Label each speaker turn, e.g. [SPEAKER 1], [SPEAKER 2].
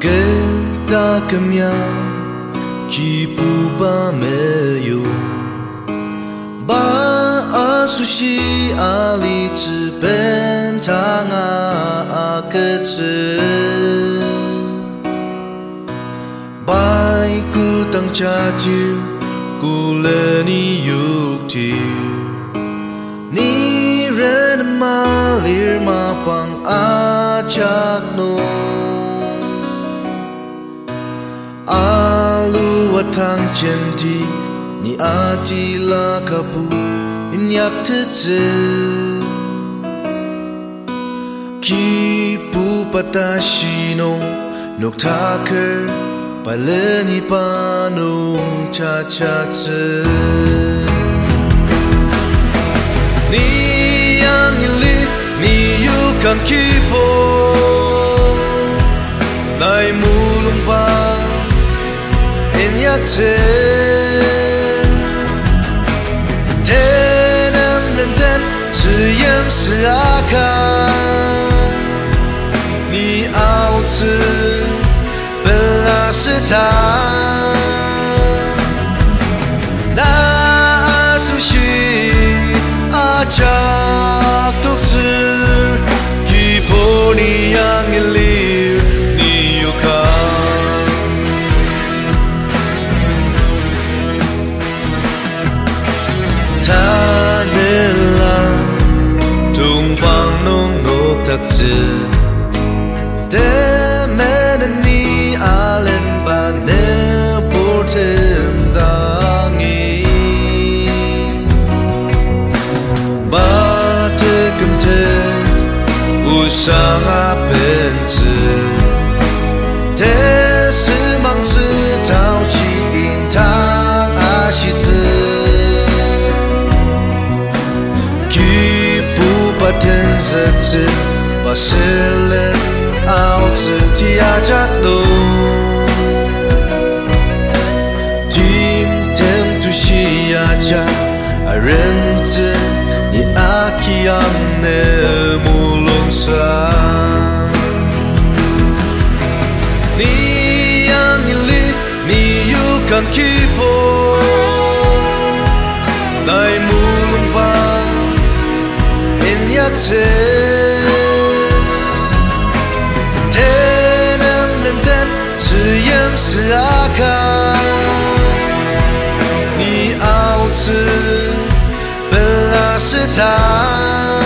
[SPEAKER 1] 格达克勉，岂不巴美哟？巴阿苏西阿里只本他阿格只，白古当扎久，古勒尼尤提，尼仁玛里玛邦阿扎诺。Aluwatang cendi ni adila kapu inyak tece Kipu patashino nok taker paleni panung cha cha tece Ni yang ilit ni yukan kipo Lai mulung bang mir til Denne den til hjems lakker Ni af til Bellasset dig 跟得乌沙阿笨子，得是忙是淘气，因他阿西子，举步不腾实字，把声了拗字听阿家弄，听听土戏阿家阿认字。네 아기 안에 물렁사 네 안일리 네 유간 기포 나의 물렁방 인약제 tenem den den zu jem se 是他。